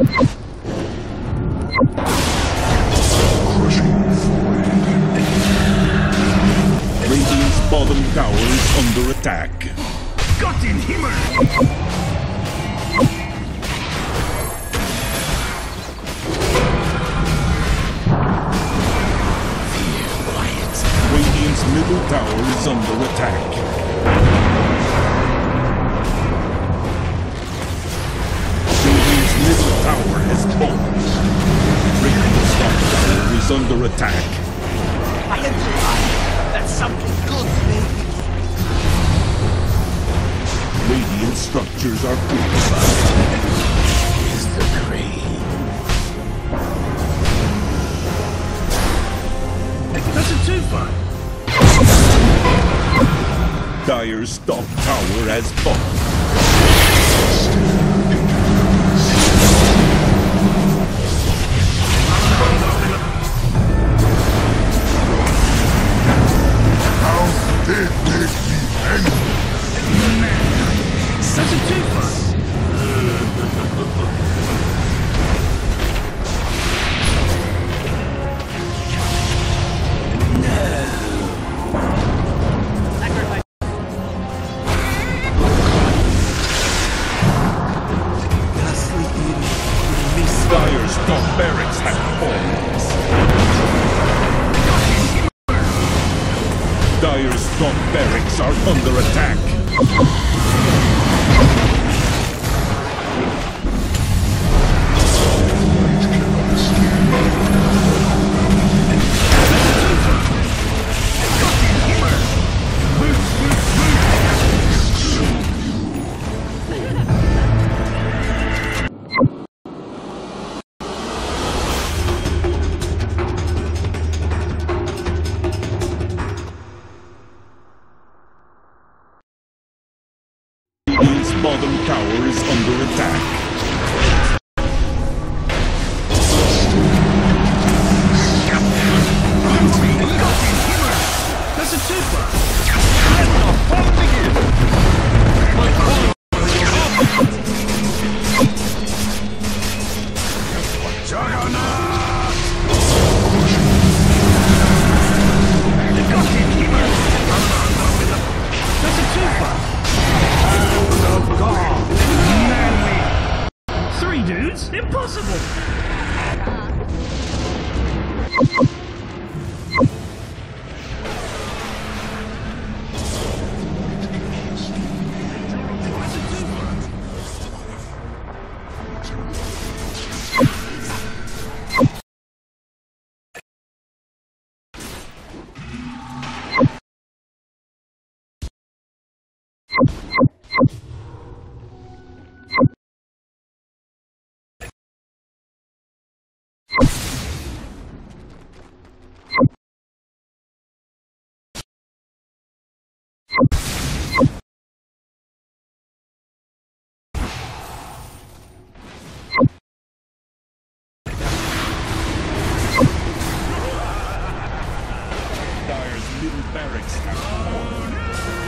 Radiant's bottom tower is under attack. Gott in Himmel! middle tower is under attack. Is under attack. I am alive. That's something good, maybe. Radiant structures are fortified. Is the crane. That's a two-fight. Dire's top tower has fallen. Dire's top barracks have fallen. Dire's top barracks are under attack. Radiant's bottom tower is under attack. possible! Dire's middle barracks fallen.